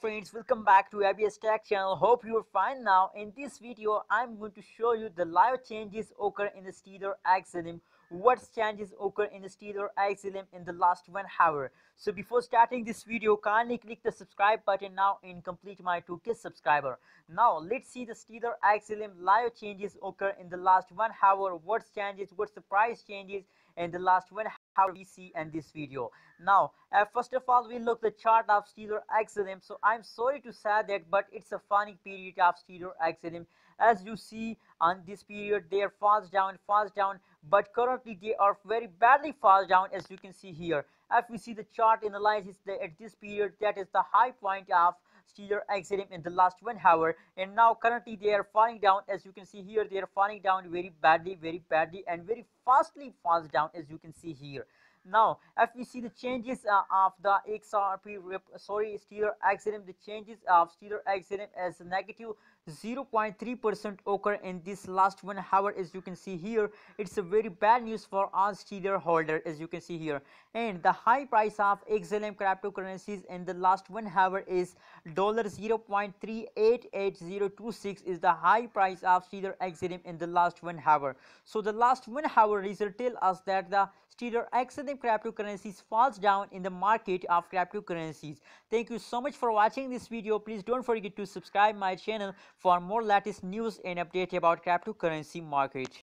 friends welcome back to abs tech channel. Hope you are fine now. In this video i'm going to show you the live changes occur in the Stellar xlm what changes occur in the Stellar xlm in the last one hour? So before starting this video kindly click the subscribe button now and complete my 2k subscriber. Now let's see the Stellar xlm live changes occur in the last one hour. What changes what's the price changes in the last one how we see in this video. Now uh, first of all we look the chart of Stellar xlm so i'm sorry to say that but it's a funny period of Stellar xlm as you see on this period they are fast down fast down but currently they are very badly fast down as you can see here. If we see the chart analysis that at this period that is the high point of Stellar xlm in the last one hour. And now currently they are falling down. As you can see here they are falling down very badly very badly and very fastly falls down as you can see here now if we see the changes uh, of the xrp sorry Stellar xlm the changes of Stellar xlm as negative 0.3 percent occur in this last one hour as you can see here. It's a very bad news for all Stellar holder as you can see here. And the high price of xlm cryptocurrencies in the last one hour is dollar 0.388026 is the high price of Stellar xlm in the last one hour. So the last one hour result tell us that the Stellar xlm cryptocurrencies falls down in the market of cryptocurrencies. Thank you so much for watching this video. Please don't forget to subscribe my channel for more latest news and update about cryptocurrency market